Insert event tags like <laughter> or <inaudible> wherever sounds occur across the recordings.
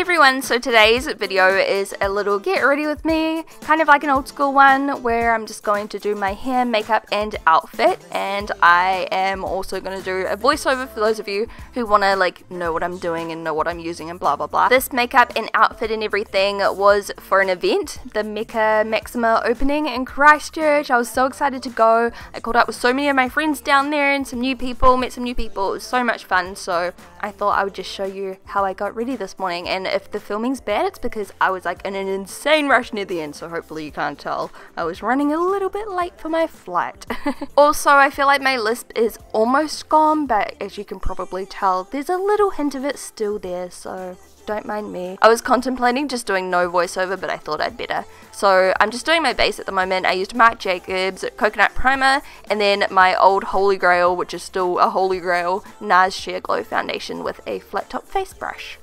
Hey everyone, so today's video is a little get ready with me, kind of like an old school one where I'm just going to do my hair, makeup and outfit and I am also going to do a voiceover for those of you who want to like know what I'm doing and know what I'm using and blah blah blah. This makeup and outfit and everything was for an event, the Mecca Maxima opening in Christchurch. I was so excited to go. I caught up with so many of my friends down there and some new people, met some new people. It was so much fun so I thought I would just show you how I got ready this morning and if the filming's bad it's because I was like in an insane rush near the end so hopefully you can't tell. I was running a little bit late for my flight. <laughs> also I feel like my lisp is almost gone but as you can probably tell there's a little hint of it still there so don't mind me. I was contemplating just doing no voiceover, but I thought I'd better. So I'm just doing my base at the moment. I used Marc Jacobs Coconut Primer, and then my old Holy Grail, which is still a Holy Grail, NARS Sheer Glow Foundation with a flat top face brush.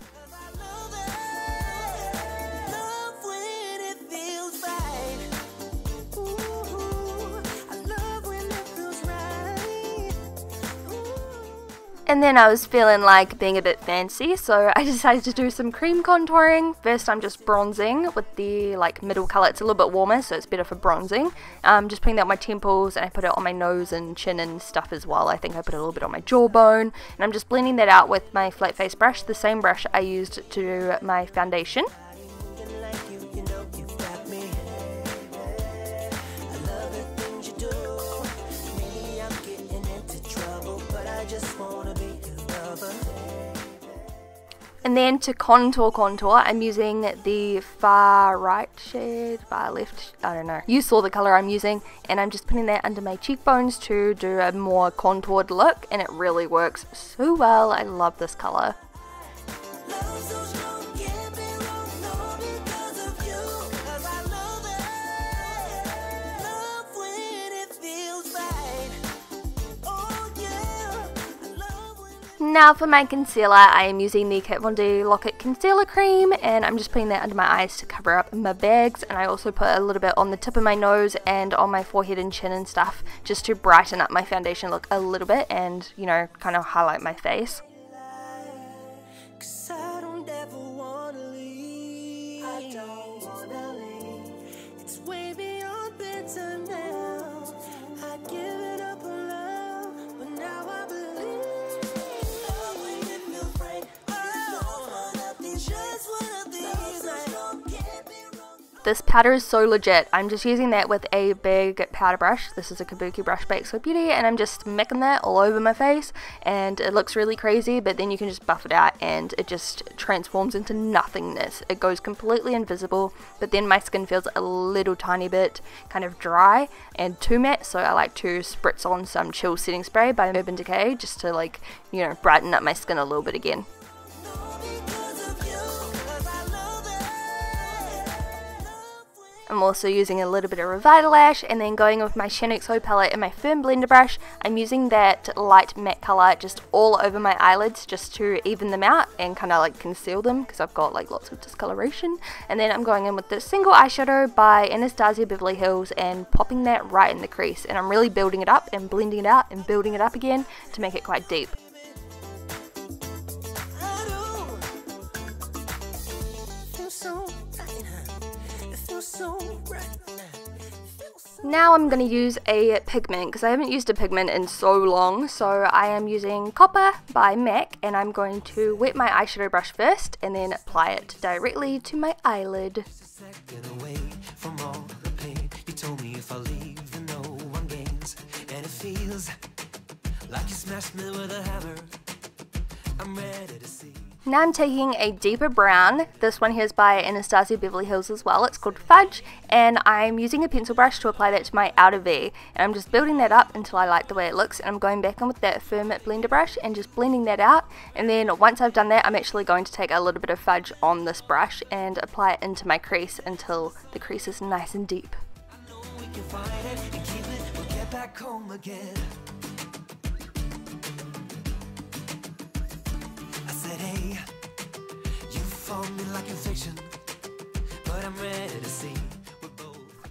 And then I was feeling like being a bit fancy, so <laughs> I decided to do some cream contouring. First I'm just bronzing with the like middle colour. It's a little bit warmer, so it's better for bronzing. Um, just putting that on my temples, and I put it on my nose and chin and stuff as well. I think I put a little bit on my jawbone. And I'm just blending that out with my flat face brush, the same brush I used to do my foundation. And then to contour contour, I'm using the far right shade, far left, I don't know. You saw the color I'm using and I'm just putting that under my cheekbones to do a more contoured look and it really works so well. I love this color. Now for my concealer, I am using the Kat Von D Lock-It Concealer Cream and I'm just putting that under my eyes to cover up my bags and I also put a little bit on the tip of my nose and on my forehead and chin and stuff just to brighten up my foundation look a little bit and, you know, kind of highlight my face. This powder is so legit. I'm just using that with a big powder brush. This is a Kabuki Brush by xoBeauty and I'm just making that all over my face and it looks really crazy but then you can just buff it out and it just transforms into nothingness. It goes completely invisible but then my skin feels a little tiny bit kind of dry and too matte so I like to spritz on some chill setting spray by Urban Decay just to like you know brighten up my skin a little bit again. I'm also using a little bit of Revitalash and then going with my Shaaanxo palette and my firm blender brush, I'm using that light matte colour just all over my eyelids just to even them out and kind of like conceal them because I've got like lots of discoloration. And then I'm going in with this single eyeshadow by Anastasia Beverly Hills and popping that right in the crease and I'm really building it up and blending it out and building it up again to make it quite deep. Now I'm going to use a pigment because I haven't used a pigment in so long so I am using Copper by MAC and I'm going to wet my eyeshadow brush first and then apply it directly to my eyelid. Like you smashed me with a hammer. I'm ready to see. Now I'm taking a deeper brown. This one here is by Anastasia Beverly Hills as well. It's called Fudge and I'm using a pencil brush to apply that to my outer V and I'm just building that up until I like the way it looks and I'm going back in with that firm blender brush and just blending that out and then once I've done that I'm actually going to take a little bit of fudge on this brush and apply it into my crease until the crease is nice and deep.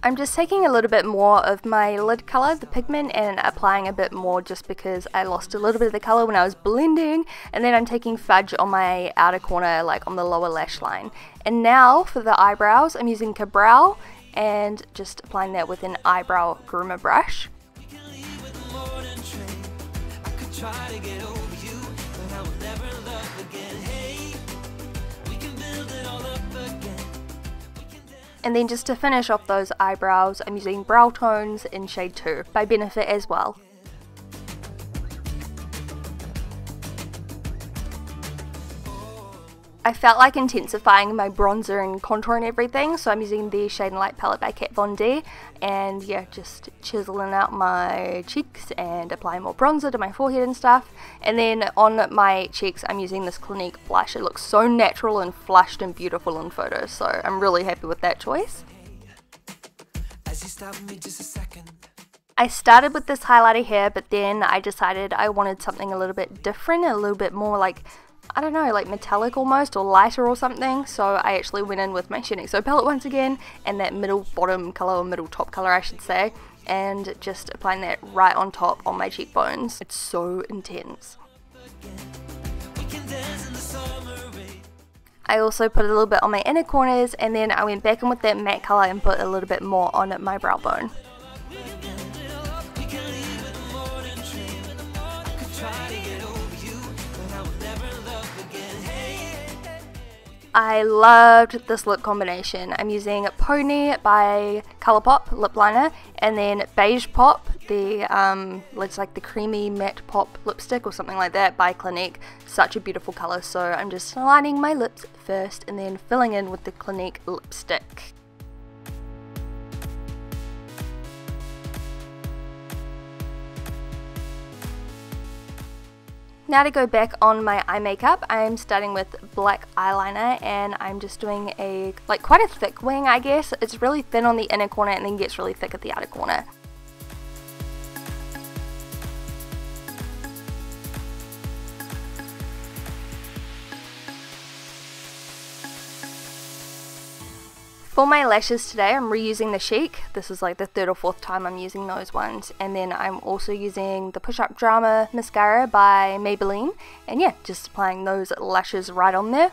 I'm just taking a little bit more of my lid colour, the pigment, and applying a bit more just because I lost a little bit of the colour when I was blending. And then I'm taking fudge on my outer corner, like on the lower lash line. And now for the eyebrows, I'm using Ka-Brow and just applying that with an eyebrow groomer brush. And then just to finish off those eyebrows, I'm using Brow Tones in shade 2 by Benefit as well. I felt like intensifying my bronzer and contour and everything, so I'm using the Shade and Light palette by Kat Von D, and yeah, just chiseling out my cheeks and applying more bronzer to my forehead and stuff. And then on my cheeks, I'm using this Clinique blush. It looks so natural and flushed and beautiful in photos, so I'm really happy with that choice. I started with this highlighter here, but then I decided I wanted something a little bit different, a little bit more like I don't know, like metallic almost or lighter or something. So I actually went in with my Shaaanxo palette once again and that middle bottom colour or middle top colour I should say and just applying that right on top on my cheekbones. It's so intense. I also put a little bit on my inner corners and then I went back in with that matte colour and put a little bit more on my brow bone. I loved this lip combination. I'm using Pony by Colourpop lip liner and then Beige Pop, the um, it's like the creamy matte pop lipstick or something like that by Clinique. Such a beautiful colour, so I'm just lining my lips first and then filling in with the Clinique lipstick. Now to go back on my eye makeup, I'm starting with black eyeliner and I'm just doing a, like quite a thick wing I guess. It's really thin on the inner corner and then gets really thick at the outer corner. For my lashes today, I'm reusing the Chic. This is like the third or fourth time I'm using those ones. And then I'm also using the Push Up Drama Mascara by Maybelline. And yeah, just applying those lashes right on there.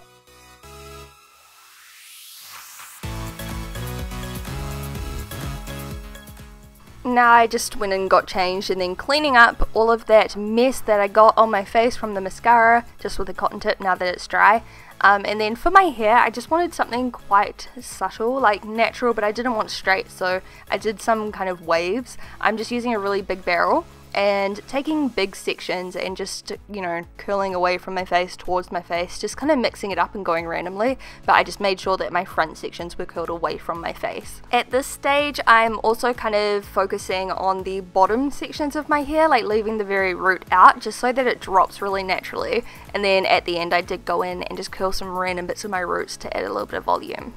Now I just went and got changed and then cleaning up all of that mess that I got on my face from the mascara just with a cotton tip now that it's dry. Um, and then for my hair, I just wanted something quite subtle, like natural, but I didn't want straight, so I did some kind of waves. I'm just using a really big barrel and taking big sections and just, you know, curling away from my face towards my face, just kind of mixing it up and going randomly, but I just made sure that my front sections were curled away from my face. At this stage, I'm also kind of focusing on the bottom sections of my hair, like leaving the very root out, just so that it drops really naturally. And then at the end, I did go in and just curl some random bits of my roots to add a little bit of volume.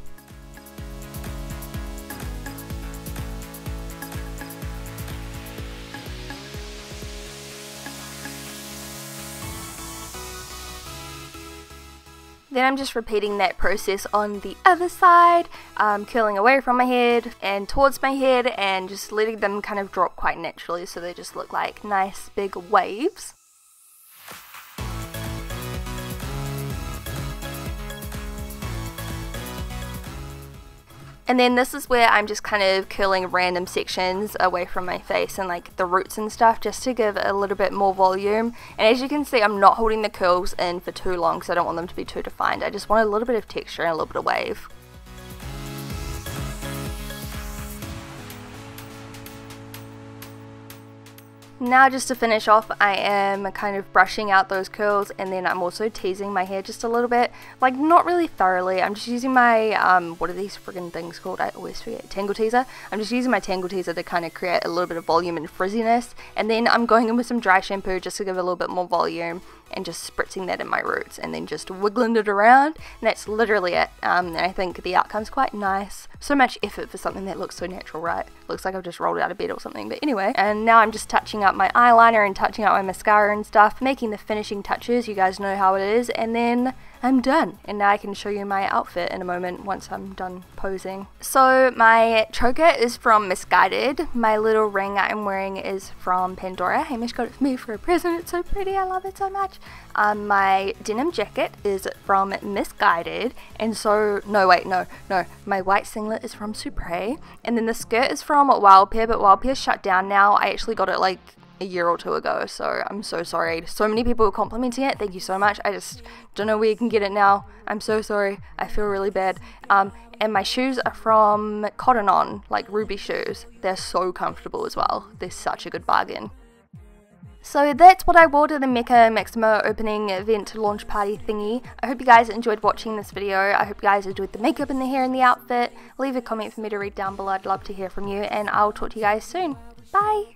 Then I'm just repeating that process on the other side, um, curling away from my head and towards my head and just letting them kind of drop quite naturally so they just look like nice big waves. And then this is where I'm just kind of curling random sections away from my face and like the roots and stuff just to give a little bit more volume. And as you can see, I'm not holding the curls in for too long because I don't want them to be too defined. I just want a little bit of texture and a little bit of wave. Now just to finish off, I am kind of brushing out those curls and then I'm also teasing my hair just a little bit. Like not really thoroughly, I'm just using my, um, what are these friggin' things called? I always forget. Tangle Teezer. I'm just using my Tangle Teezer to kind of create a little bit of volume and frizziness. And then I'm going in with some dry shampoo just to give a little bit more volume and just spritzing that in my roots and then just wiggling it around. And that's literally it. Um, and I think the outcome's quite nice. So much effort for something that looks so natural right? Looks like I've just rolled out of bed or something. But anyway and now I'm just touching up my eyeliner and touching up my mascara and stuff making the finishing touches. You guys know how it is. And then I'm done. And now I can show you my outfit in a moment once I'm done posing. So my choker is from Missguided. My little ring I'm wearing is from Pandora. Hamish got it for me for a present. It's so pretty. I love it so much. Um, my denim jacket is from Missguided. And so, no wait, no, no. My white singlet is from Supre. And then the skirt is from Wild Pear, but Wild Pear shut down now. I actually got it like a year or two ago, so I'm so sorry. So many people were complimenting it. Thank you so much. I just don't know where you can get it now. I'm so sorry. I feel really bad. Um, and my shoes are from Cotton On, like Rubi shoes. They're so comfortable as well. They're such a good bargain. So that's what I wore to the Mecca Maxima opening event launch party thingy. I hope you guys enjoyed watching this video. I hope you guys enjoyed the makeup and the hair and the outfit. Leave a comment for me to read down below. I'd love to hear from you and I'll talk to you guys soon. Bye!